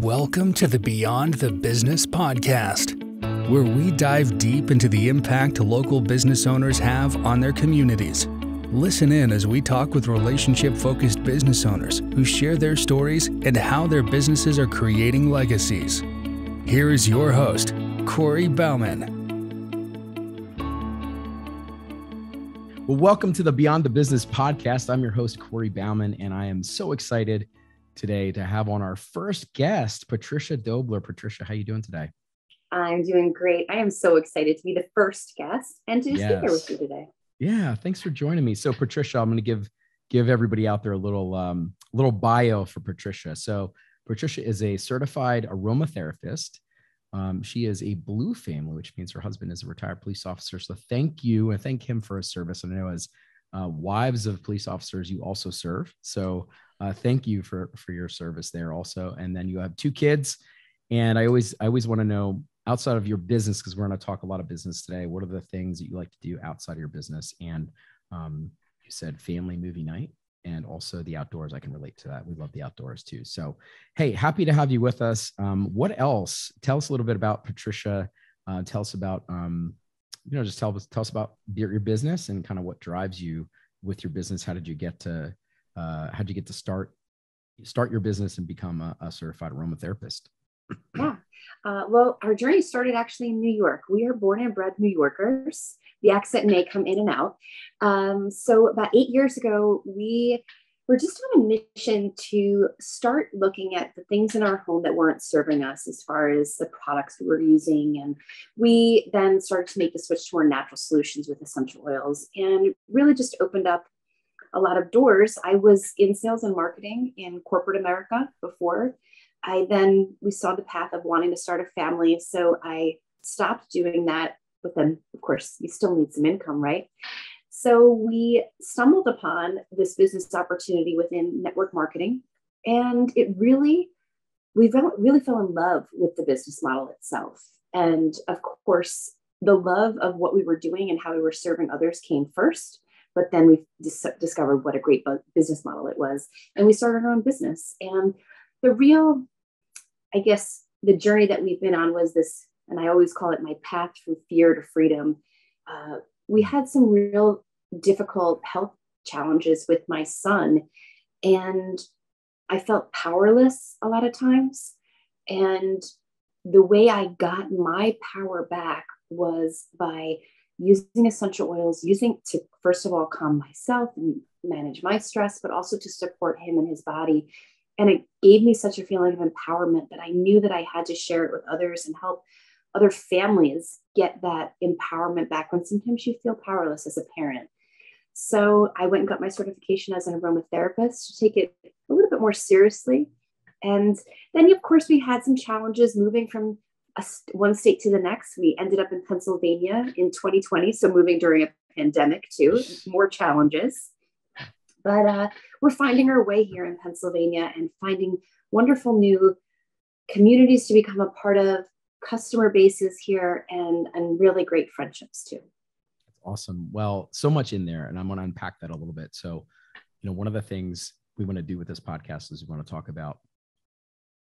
Welcome to the Beyond the Business podcast, where we dive deep into the impact local business owners have on their communities. Listen in as we talk with relationship focused business owners who share their stories and how their businesses are creating legacies. Here is your host, Corey Bauman. Well, welcome to the Beyond the Business podcast. I'm your host, Corey Bauman, and I am so excited today to have on our first guest, Patricia Doebler. Patricia, how are you doing today? I'm doing great. I am so excited to be the first guest and to yes. be here with you today. Yeah, thanks for joining me. So, Patricia, I'm going to give give everybody out there a little um, little bio for Patricia. So, Patricia is a certified aromatherapist. Um, she is a blue family, which means her husband is a retired police officer. So thank you and thank him for his service. And I know as uh, wives of police officers, you also serve. So uh, thank you for for your service there also. And then you have two kids. And I always I always want to know outside of your business because we're going to talk a lot of business today. What are the things that you like to do outside of your business? And um, you said family movie night and also the outdoors. I can relate to that. We love the outdoors too. So, hey, happy to have you with us. Um, what else? Tell us a little bit about Patricia. Uh, tell us about, um, you know, just tell us tell us about your, your business and kind of what drives you with your business. How did you get to? Uh, how did you get to start start your business and become a, a certified aromatherapist? Yeah. Uh, well, our journey started actually in New York. We are born and bred New Yorkers the accent may come in and out. Um, so about eight years ago, we were just on a mission to start looking at the things in our home that weren't serving us as far as the products we were using. And we then started to make the switch to more natural solutions with essential oils and really just opened up a lot of doors. I was in sales and marketing in corporate America before. I then, we saw the path of wanting to start a family. So I stopped doing that but then of course you still need some income right so we stumbled upon this business opportunity within network marketing and it really we really fell in love with the business model itself and of course the love of what we were doing and how we were serving others came first but then we dis- discovered what a great business model it was and we started our own business and the real i guess the journey that we've been on was this and I always call it my path from fear to freedom. Uh, we had some real difficult health challenges with my son, and I felt powerless a lot of times. And the way I got my power back was by using essential oils, using to first of all calm myself and manage my stress, but also to support him and his body. And it gave me such a feeling of empowerment that I knew that I had to share it with others and help other families get that empowerment back when sometimes you feel powerless as a parent. So I went and got my certification as an aromatherapist to take it a little bit more seriously. And then, of course, we had some challenges moving from a, one state to the next. We ended up in Pennsylvania in 2020, so moving during a pandemic too, more challenges. But uh, we're finding our way here in Pennsylvania and finding wonderful new communities to become a part of, customer bases here and and really great friendships too. That's awesome. Well so much in there and i'm going to unpack that a little bit. So you know one of the things we want to do with this podcast is we want to talk about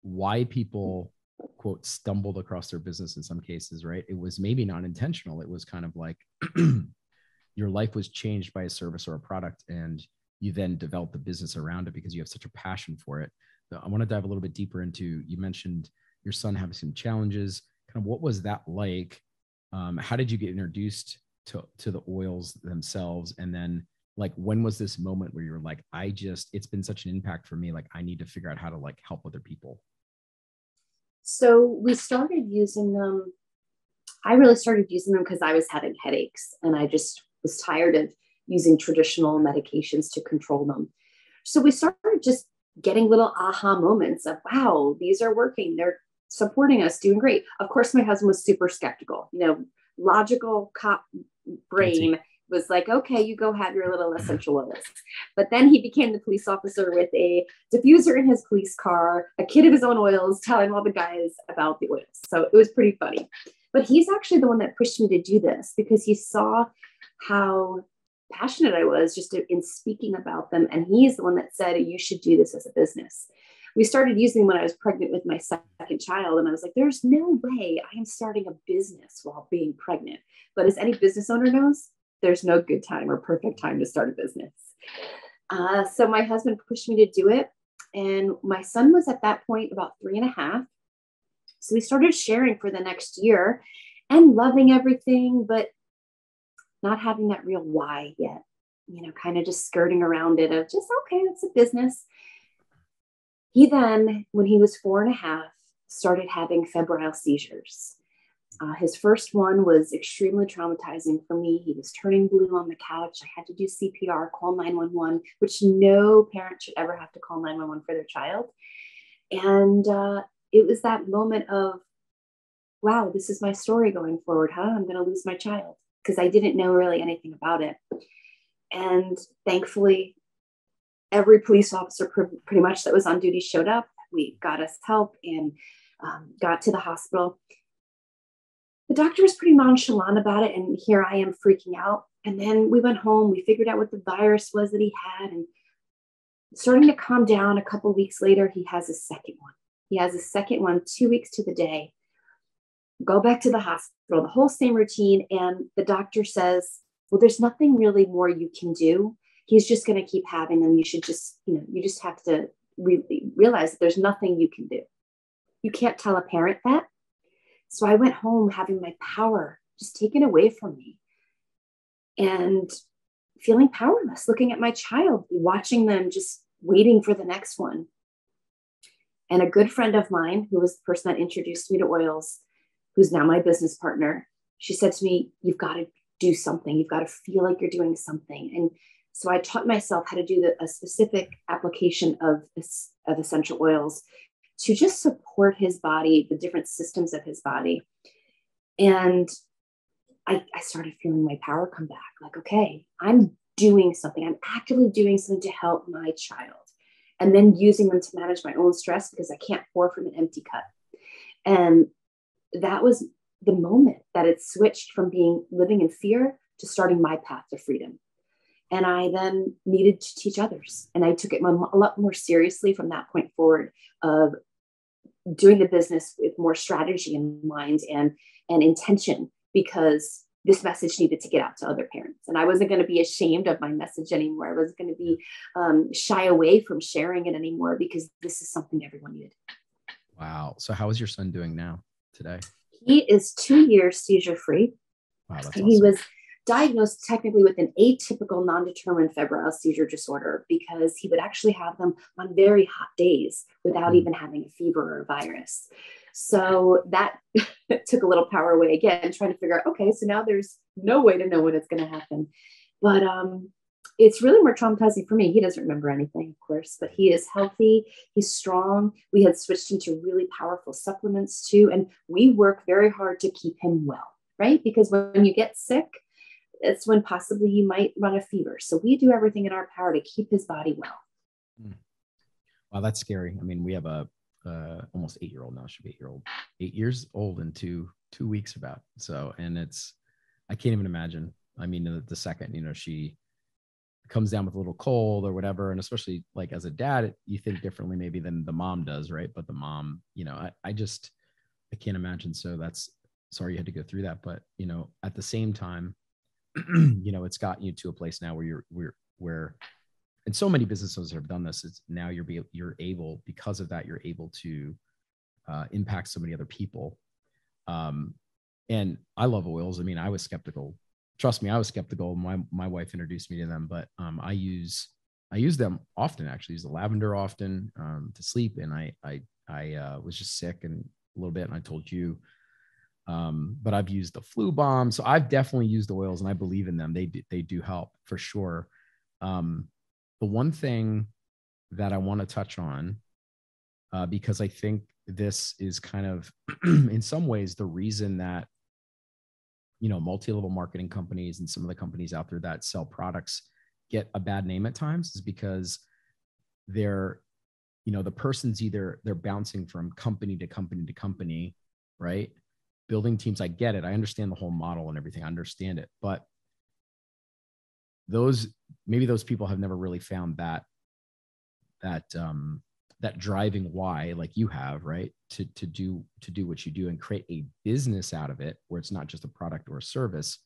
why people quote stumbled across their business in some cases right? It was maybe not intentional. It was kind of like your life was changed by a service or a product and you then develop the business around it because you have such a passion for it. I want to dive a little bit deeper into you mentioned your son having some challenges. Kind of what was that like? Um, how did you get introduced to, to the oils themselves? And then like when was this moment where you were like, I just, it's been such an impact for me. Like I need to figure out how to like help other people. So we started using them. I really started using them because I was having headaches and I just was tired of using traditional medications to control them. So we started just getting little aha moments of, wow, these are working. They're supporting us, doing great. Of course, my husband was super skeptical. You know, logical cop brain was like, okay, you go have your little essential oils. But then he became the police officer with a diffuser in his police car, a kit of his own oils, telling all the guys about the oils. So it was pretty funny. But he's actually the one that pushed me to do this because he saw how passionate I was just in speaking about them. And he's the one that said, you should do this as a business. We started using when I was pregnant with my second child. And I was like, there's no way I am starting a business while being pregnant. But as any business owner knows, there's no good time or perfect time to start a business. Uh, so my husband pushed me to do it. And my son was at that point about three and a half. So we started sharing for the next year and loving everything, but not having that real why yet, you know, kind of just skirting around it of just, okay, it's a business. He then, when he was four and a half, started having febrile seizures. Uh, his first one was extremely traumatizing for me. He was turning blue on the couch. I had to do CPR, call 911, which no parent should ever have to call 911 for their child. And uh, it was that moment of, wow, this is my story going forward, huh? I'm going to lose my child because I didn't know really anything about it. And thankfully, every police officer pretty much that was on duty showed up. We got us help and um, got to the hospital. The doctor was pretty nonchalant about it, and here I am freaking out. And then we went home. We figured out what the virus was that he had, and starting to calm down. A couple weeks later, he has a second one. He has a second one, two weeks to the day. Go back to the hospital, the whole same routine, and the doctor says, "Well, there's nothing really more you can do he's just going to keep having them. You should just, you know, you just have to really realize that there's nothing you can do. You can't tell a parent that. So I went home having my power just taken away from me and feeling powerless, looking at my child, watching them just waiting for the next one. And a good friend of mine, who was the person that introduced me to oils, who's now my business partner, she said to me, You've got to do something. You've got to feel like you're doing something. And so I taught myself how to do the, a specific application of, of essential oils to just support his body, the different systems of his body. And I, I started feeling my power come back like, okay, I'm doing something. I'm actively doing something to help my child. And then using them to manage my own stress because I can't pour from an empty cup. And that was the moment that it switched from being living in fear to starting my path to freedom and I then needed to teach others. And I took it a lot more seriously from that point forward of doing the business with more strategy in mind and, and intention because this message needed to get out to other parents. And I wasn't going to be ashamed of my message anymore. I wasn't going to be um, shy away from sharing it anymore because this is something everyone needed. Wow. So, how is your son doing now today? He is two years seizure free. Wow, awesome. He was diagnosed technically with an atypical non-determined febrile seizure disorder because he would actually have them on very hot days without hmm. even having a fever or a virus. So that took a little power away again, trying to figure out, okay, so now there's no way to know when it's going to happen. But um, it's really more traumatizing for me. He doesn't remember anything, of course, but he is healthy. He's strong. We had switched into really powerful supplements too. And we work very hard to keep him well, right? Because when you get sick, it's when possibly you might run a fever. So we do everything in our power to keep his body well. Hmm. Wow, that's scary. I mean, we have a uh, almost eight year old now, should be eight year old, eight years old in two two weeks about. So, and it's I can't even imagine. I mean, the, the second you know she comes down with a little cold or whatever, and especially like as a dad, you think differently maybe than the mom does, right? But the mom, you know, I, I just I can't imagine. So that's sorry you had to go through that, but you know, at the same time, you know, it's gotten you to a place now where you're where where and so many businesses have done this. It's now you're be, you're able because of that you're able to uh, impact so many other people. Um, and I love oils. I mean, I was skeptical. Trust me, I was skeptical. My my wife introduced me to them, but um, I use I use them often. Actually, use the lavender often um, to sleep. And I I I uh, was just sick and a little bit, and I told you um, but I've used the flu bomb. So I've definitely used oils and I believe in them. They do, they do help for sure. Um, the one thing that I want to touch on, uh, because I think this is kind of, in some ways, the reason that, you know, multi level marketing companies and some of the companies out there that sell products get a bad name at times is because they're, you know, the person's either they're bouncing from company to company to company, right? Building teams. I get it. I understand the whole model and everything. I understand it. But those maybe those people have never really found that that um that driving why like you have right to to do to do what you do and create a business out of it where it's not just a product or a service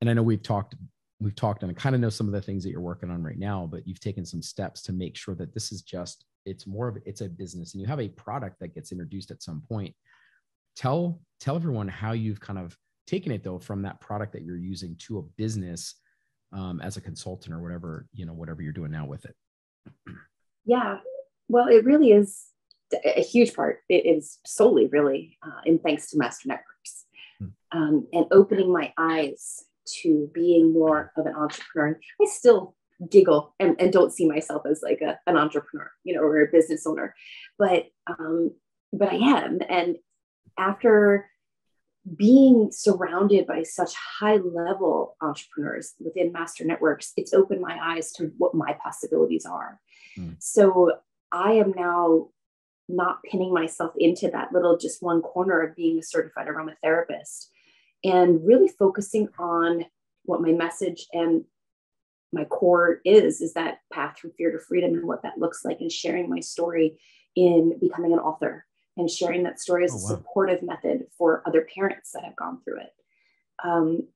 and i know we've talked we've talked and i kind of know some of the things that you're working on right now but you've taken some steps to make sure that this is just it's more of it's a business and you have a product that gets introduced at some point tell tell everyone how you've kind of taken it though from that product that you're using to a business um, as a consultant or whatever you know whatever you're doing now with it. Yeah. Well it really is a huge part. It is solely really uh, in thanks to master networks. Hmm. um, and opening my eyes to being more of an entrepreneur. I still giggle and, and don't see myself as like a, an entrepreneur you know or a business owner but um but i am. And after being surrounded by such high level entrepreneurs within master networks it's opened my eyes to what my possibilities are mm. so i am now not pinning myself into that little just one corner of being a certified aromatherapist and really focusing on what my message and my core is is that path from fear to freedom and what that looks like and sharing my story in becoming an author and sharing that story as oh, wow. a supportive method for other parents that have gone through it. Um,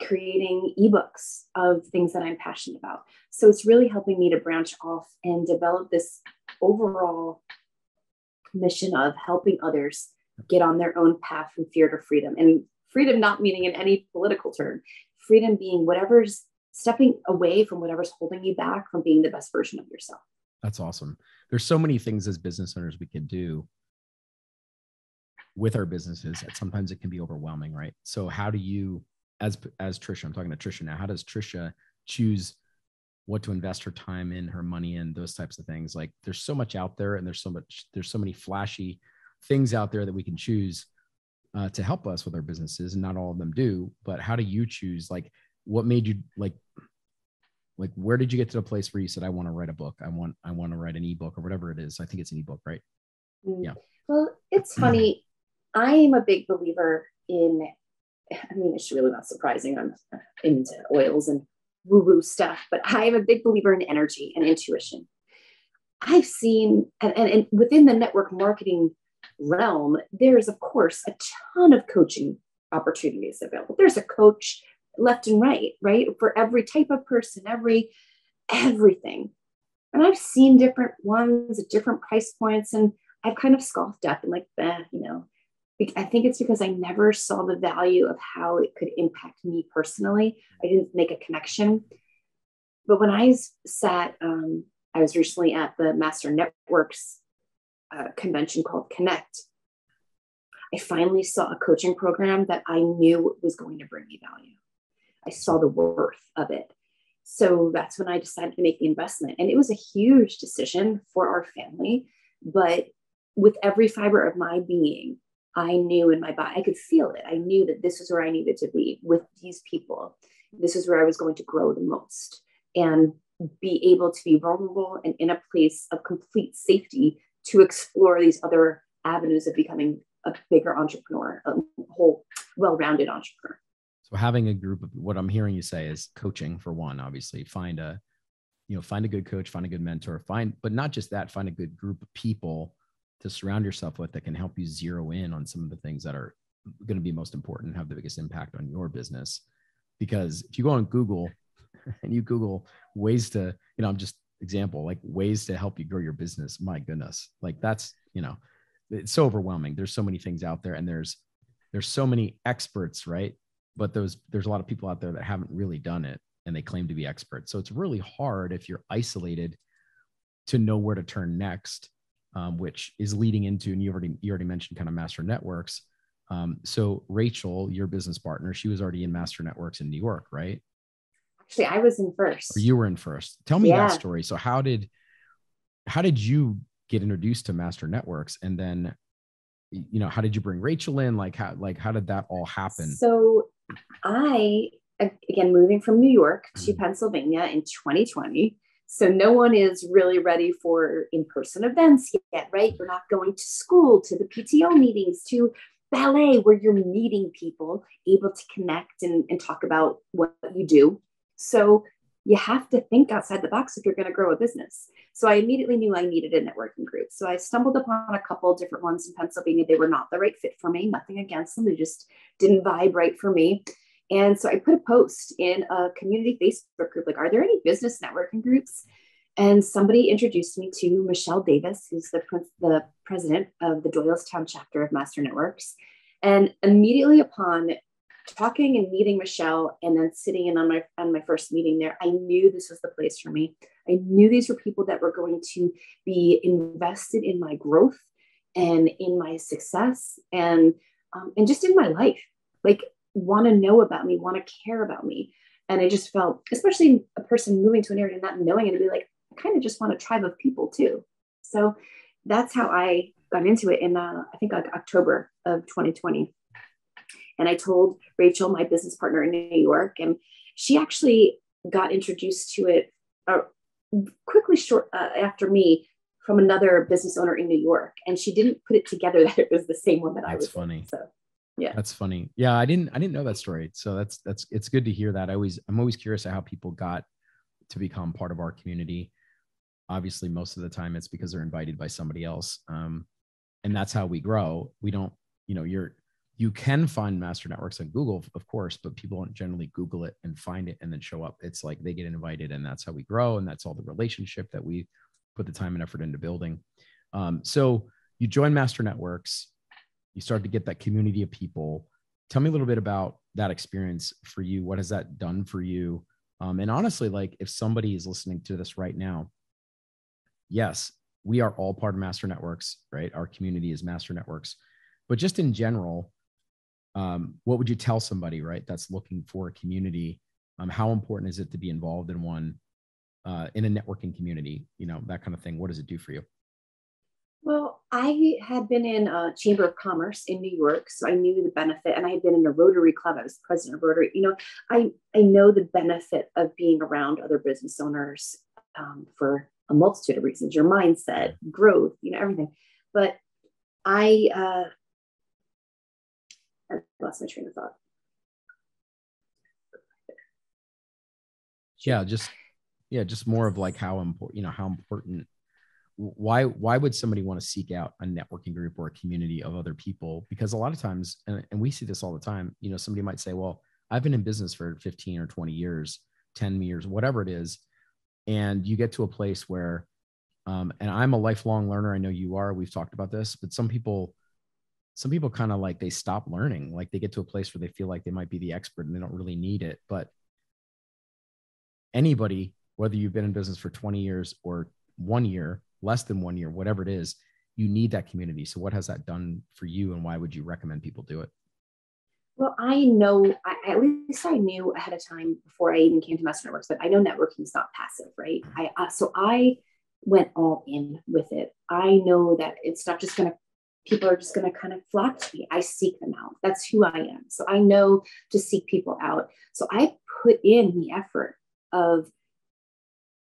creating ebooks of things that I'm passionate about. So it's really helping me to branch off and develop this overall mission of helping others get on their own path from fear to freedom. And freedom not meaning in any political term, freedom being whatever's stepping away from whatever's holding you back from being the best version of yourself. That's awesome. There's so many things as business owners we can do with our businesses and sometimes it can be overwhelming right? So how do you as as trisha i'm talking to trisha now how does trisha choose what to invest her time in her money in those types of things? Like there's so much out there and there's so much there's so many flashy things out there that we can choose uh, to help us with our businesses and not all of them do but how do you choose like what made you like like where did you get to the place where you said i want to write a book. I want i want to write an ebook or whatever it is. I think it's an ebook right? Mm. yeah. Well it's funny I am a big believer in, I mean, it's really not surprising. I'm into oils and woo woo stuff, but I am a big believer in energy and intuition. I've seen, and, and, and within the network marketing realm, there's, of course, a ton of coaching opportunities available. There's a coach left and right, right? For every type of person, every everything. And I've seen different ones at different price points, and I've kind of scoffed at them like, eh, you know, I think it's because I never saw the value of how it could impact me personally. I didn't make a connection. But when I sat, um, I was recently at the Master Networks uh, convention called Connect. I finally saw a coaching program that I knew was going to bring me value. I saw the worth of it. So that's when I decided to make the investment. And it was a huge decision for our family. But with every fiber of my being, I knew in my body, I could feel it. I knew that this is where I needed to be with these people. This is where I was going to grow the most and be able to be vulnerable and in a place of complete safety to explore these other avenues of becoming a bigger entrepreneur, a whole well rounded entrepreneur. So, having a group of what I'm hearing you say is coaching for one, obviously, find a you know find a good coach find a good mentor find but not just that find a good group of people to surround yourself with that can help you zero in on some of the things that are going to be most important and have the biggest impact on your business. Because if you go on Google and you Google ways to, you know, I'm just example, like ways to help you grow your business, my goodness, like that's, you know, it's so overwhelming. There's so many things out there and there's, there's so many experts, right? But those, there's a lot of people out there that haven't really done it and they claim to be experts. So it's really hard if you're isolated to know where to turn next um, which is leading into, and you already you already mentioned kind of master networks. Um, so Rachel, your business partner, she was already in master networks in New York, right? Actually, I was in first. Or you were in first. Tell me yeah. that story. So how did how did you get introduced to master networks, and then you know how did you bring Rachel in? Like how like how did that all happen? So I again moving from New York to mm-hmm. Pennsylvania in 2020 so no one is really ready for in-person events yet, right? You're not going to school, to the PTO meetings, to ballet, where you're meeting people, able to connect and, and talk about what you do. So you have to think outside the box if you're going to grow a business. So I immediately knew I needed a networking group. So I stumbled upon a couple different ones in Pennsylvania. They were not the right fit for me, nothing against them. They just didn't vibe right for me. And so I put a post in a community Facebook group like, are there any business networking groups? And somebody introduced me to Michelle Davis, who's the, the president of the Doylestown chapter of Master Networks. And immediately upon talking and meeting Michelle and then sitting in on my on my first meeting there, I knew this was the place for me. I knew these were people that were going to be invested in my growth and in my success and um, and just in my life. Like want to know about me, want to care about me. And I just felt, especially a person moving to an area and not knowing it, to be like, I kind of just want a tribe of people too. So that's how I got into it in uh, I think like October of 2020. And I told Rachel, my business partner in New York, and she actually got introduced to it uh, quickly short uh, after me from another business owner in New York. And she didn't put it together that it was the same one that that's I was. funny. So yeah, that's funny. Yeah, I didn't I didn't know that story. So that's that's it's good to hear that. I always I'm always curious how people got to become part of our community. Obviously, most of the time it's because they're invited by somebody else. Um, and that's how we grow. We don't, you know, you're you can find master networks on Google, of course, but people don't generally Google it and find it and then show up. It's like they get invited, and that's how we grow, and that's all the relationship that we put the time and effort into building. Um, so you join Master Networks, you start to get that community of people. Tell me a little bit about that experience for you. What has that done for you? Um, and honestly, like if somebody is listening to this right now, yes, we are all part of Master Networks, right? Our community is Master Networks. But just in general, um, what would you tell somebody right that's looking for a community um, how important is it to be involved in one uh, in a networking community you know that kind of thing what does it do for you i had been in a chamber of commerce in new york so i knew the benefit and i had been in a rotary club i was president of rotary you know i i know the benefit of being around other business owners um, for a multitude of reasons your mindset growth you know everything but i uh, I lost my train of thought. Yeah, just yeah, just more of like how important, you know, how important why why would somebody want to seek out a networking group or a community of other people? Because a lot of times and, and we see this all the time you know somebody might say well i've been in business for 15 or 20 years 10 years whatever it is and you get to a place where um, and i'm a lifelong learner i know you are we've talked about this but some people some people kind of like they stop learning like they get to a place where they feel like they might be the expert and they don't really need it but anybody whether you've been in business for 20 years or one year less than one year whatever it is you need that community so what has that done for you and why would you recommend people do it well i know I, at least i knew ahead of time before i even came to master networks but i know networking is not passive right i uh, so i went all in with it i know that it's not just going to people are just going to kind of flock to me. I seek them out. That's who I am. So I know to seek people out. So I put in the effort of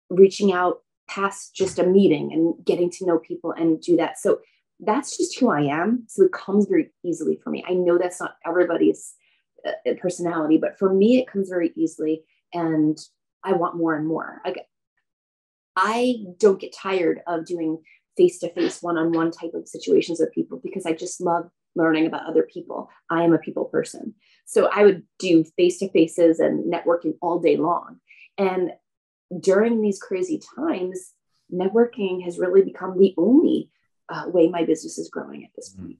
reaching out past just a meeting and getting to know people and do that. So that's just who I am. So it comes very easily for me. I know that's not everybody's uh, personality, but for me, it comes very easily. And I want more and more. I don't get tired of doing face to face, one on one type of situations with people because I just love learning about other people. I am a people person. So I would do face to faces and networking all day long. And during these crazy times, networking has really become the only uh, way my business is growing at this point.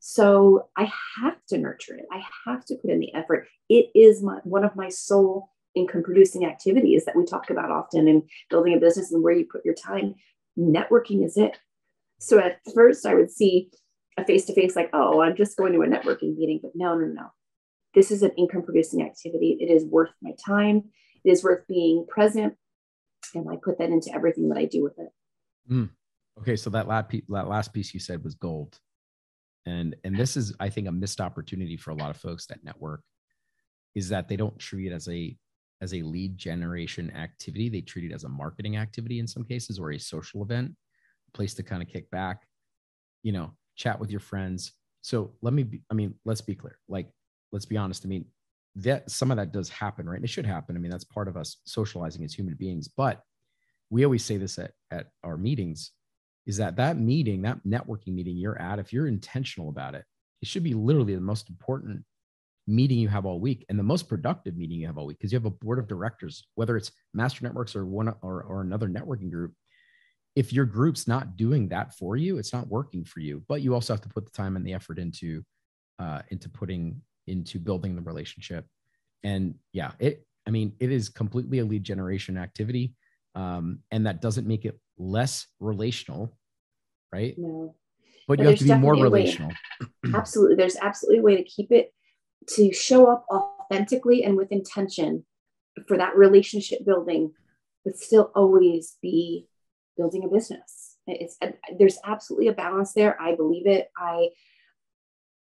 So I have to nurture it. I have to put in the effort. It is my, one of my sole income producing activities that we talk about often in building a business and where you put your time networking is it. So at first, I would see a face to face like, oh, I'm just going to a networking meeting. But no, no, no. This is an income producing activity. It is worth my time. It is worth being present. And I put that into everything that I do with it. Mm. Okay. So that last, piece, that last piece you said was gold. And, and this is, I think, a missed opportunity for a lot of folks that network is that they don't treat it as a as a lead generation activity. They treat it as a marketing activity in some cases or a social event, a place to kind of kick back, you know, chat with your friends. So let me be, I mean, let's be clear. Like, let's be honest. I mean, that some of that does happen, right? And it should happen. I mean, that's part of us socializing as human beings. But we always say this at, at our meetings is that that meeting, that networking meeting you're at, if you're intentional about it, it should be literally the most important meeting you have all week and the most productive meeting you have all week because you have a board of directors, whether it's Master Networks or one or, or another networking group. If your group's not doing that for you, it's not working for you. But you also have to put the time and the effort into uh, into putting into building the relationship. And yeah, it. I mean, it is completely a lead generation activity, um, and that doesn't make it less relational, right? No. But, but you have to be more relational. absolutely, there's absolutely a way to keep it to show up authentically and with intention for that relationship building, but still always be building a business. It's there's absolutely a balance there. I believe it. I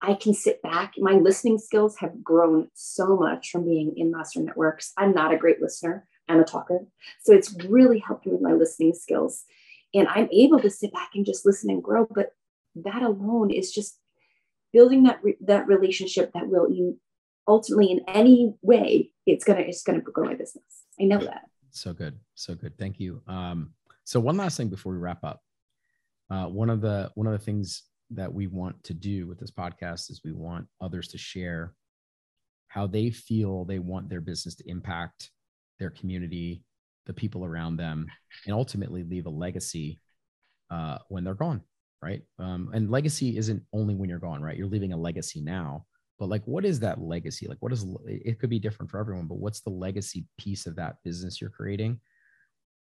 I can sit back. My listening skills have grown so much from being in Master Networks. I'm not a great listener. I'm a talker. So it's really helped me with my listening skills. And I'm able to sit back and just listen and grow. But that alone is just building that re- that relationship that will you ultimately in any way it's gonna it's gonna grow my business. I know that. So good, so good. Thank you. Um, so one last thing before we wrap up. Uh, one of the one of the things that we want to do with this podcast is we want others to share how they feel they want their business to impact their community, the people around them, and ultimately leave a legacy uh, when they're gone right? Um, and legacy isn't only when you're gone, right? You're leaving a legacy now, but like, what is that legacy? Like, what is it? Could be different for everyone, but what's the legacy piece of that business you're creating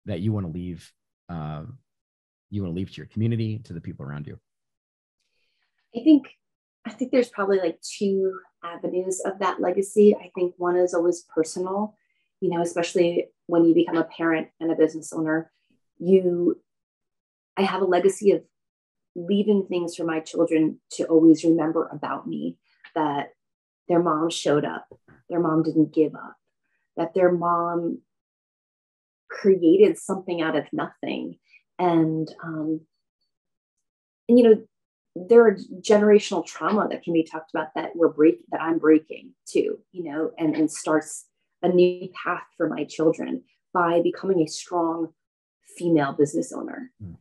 that you want to leave? Um, you want to leave to your community, to the people around you. I think, I think there's probably like two avenues of that legacy. I think one is always personal, you know, especially when you become a parent and a business owner. You, I have a legacy of leaving things for my children to always remember about me that their mom showed up, their mom didn't give up, that their mom created something out of nothing. And, um, and you know, there are generational trauma that can be talked about that we're breaking, that I'm breaking too, you know, and, and starts a new path for my children by becoming a strong female business owner. Mm.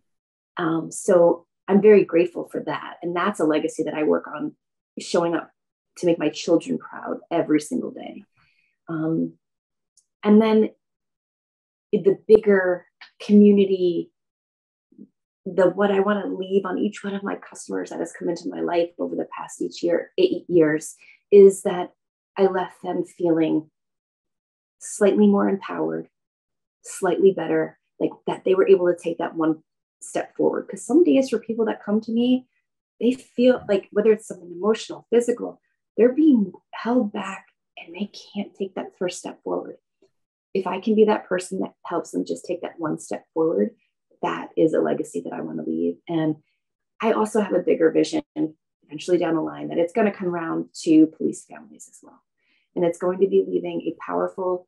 Um, so I'm very grateful for that. And that's a legacy that I work on showing up to make my children proud every single day. Um, and then the bigger community, the what I want to leave on each one of my customers that has come into my life over the past each year, eight years, is that I left them feeling slightly more empowered, slightly better, like that they were able to take that one step forward. Because some days for people that come to me, they feel like whether it's something emotional, physical, they're being held back and they can't take that first step forward. If I can be that person that helps them just take that one step forward, that is a legacy that I want to leave. And I also have a bigger vision eventually down the line that it's going to come around to police families as well. And it's going to be leaving a powerful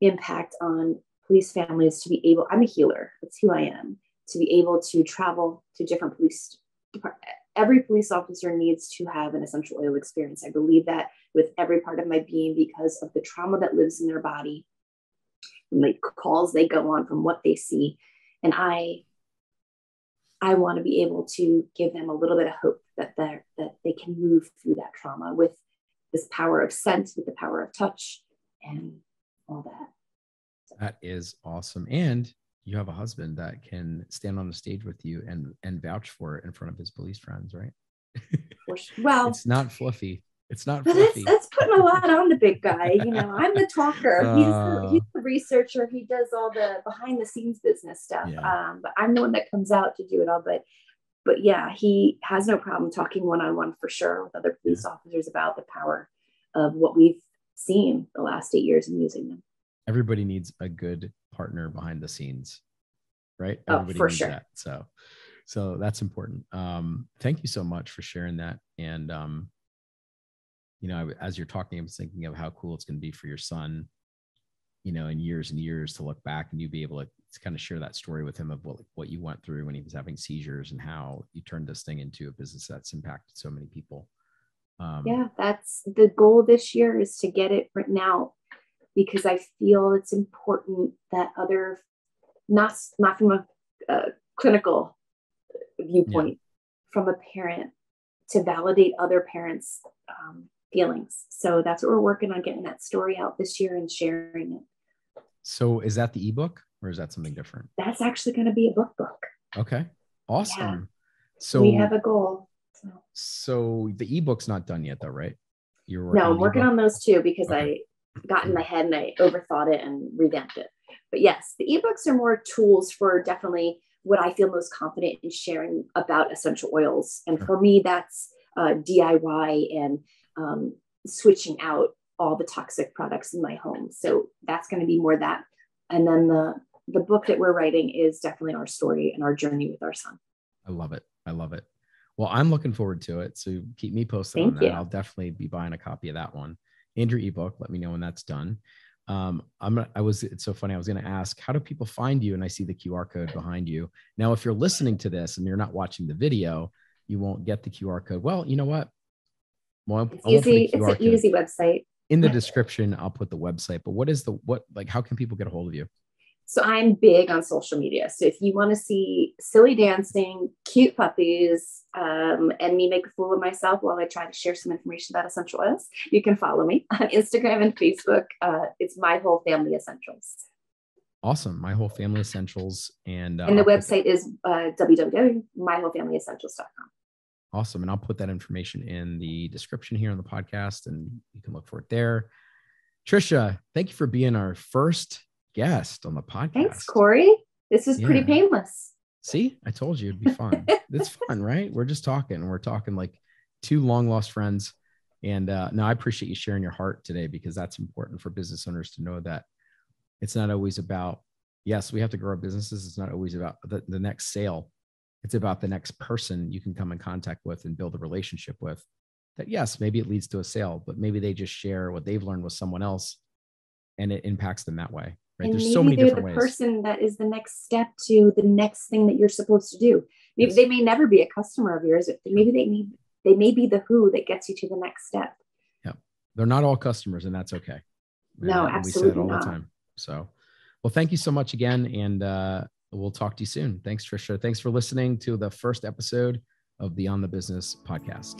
impact on police families to be able, I'm a healer, that's who I am to be able to travel to different police departments. Every police officer needs to have an essential oil experience. I believe that with every part of my being because of the trauma that lives in their body, the calls they go on, from what they see. And I I want to be able to give them a little bit of hope that they're that they can move through that trauma with this power of sense, with the power of touch, and all that. That is awesome. And you have a husband that can stand on the stage with you and and vouch for it in front of his police friends, right? Well, it's not fluffy. It's not but fluffy. That's, that's putting a lot on the big guy. You know, I'm the talker. Uh, he's, the, he's the researcher. He does all the behind the scenes business stuff. Yeah. Um, but I'm the one that comes out to do it all. But but yeah, he has no problem talking one on one for sure with other police yeah. officers about the power of what we've seen the last eight years in using them. Everybody needs a good partner behind the scenes, right? Oh, Everybody for sure. That. So, so that's important. Um, thank you so much for sharing that. And, um, you know, as you're talking, I was thinking of how cool it's going to be for your son, you know, in years and years to look back and you be able to, to kind of share that story with him of what, what you went through when he was having seizures and how you turned this thing into a business that's impacted so many people. Um, yeah, that's the goal this year is to get it written out because I feel it's important that other, not not from a, a clinical viewpoint, yeah. from a parent to validate other parents' um, feelings. So that's what we're working on getting that story out this year and sharing it. So is that the ebook or is that something different? That's actually going to be a book book. Okay. Awesome. Yeah. So we have a goal. So, so the ebook's not done yet though, right? You're no, I'm working on those too because okay. I got in my head and I overthought it and revamped it. But yes, the ebooks are more tools for definitely what I feel most confident in sharing about essential oils. And for me, that's uh, DIY and um, switching out all the toxic products in my home. So that's going to be more that. And then the the book that we're writing is definitely our story and our journey with our son. I love it. I love it. Well, I'm looking forward to it. So keep me posted Thank on that. You. I'll definitely be buying a copy of that one and your ebook. Let me know when that's done. Um, I'm I was it's so funny. I was going to ask, how do people find you? And I see the QR code behind you. Now, if you're listening to this and you're not watching the video, you won't get the QR code. Well, you know what? Well, it's easy. It's an easy website. In the description, I'll put the website. But what is the what like? How can people get a hold of you? So I'm big on social media. So if you want to see silly dancing, cute puppies, um, and me make a fool of myself while I try to share some information about essential oils, you can follow me on Instagram and Facebook. Uh, it's my whole family essentials. Awesome, my whole family essentials, and uh, and the website is uh, www.mywholefamilyessentials.com. Awesome. And I'll put that information in the description here on the podcast and you can look for it there. Trisha, thank you for being our first guest on the podcast. Thanks, Corey. This is yeah. pretty painless. See, I told you it'd be fun. it's fun, right? We're just talking. We're talking like two long lost friends. And uh, no, I appreciate you sharing your heart today because that's important for business owners to know that it's not always about, yes, we have to grow our businesses. It's not always about the, the next sale it's about the next person you can come in contact with and build a relationship with. That, yes, maybe it leads to a sale, but maybe they just share what they've learned with someone else and it impacts them that way. Right. And There's so many different the ways. person that is the next step to the next thing that you're supposed to do. Maybe yes. they may never be a customer of yours. Maybe they need they may be the who that gets you to the next step. Yeah. They're not all customers, and that's okay. No, and absolutely. We say it all not. the time. So well, thank you so much again. And uh, we'll talk to you soon. Thanks, Trisha. Thanks for listening to the first episode of the On the Business podcast.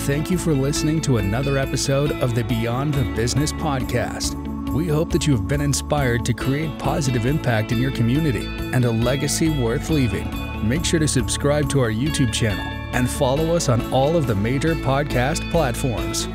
Thank you for listening to another episode of the Beyond the Business podcast. We hope that you have been inspired to create positive impact in your community and a legacy worth leaving. Make sure to subscribe to our YouTube channel and follow us on all of the major podcast platforms.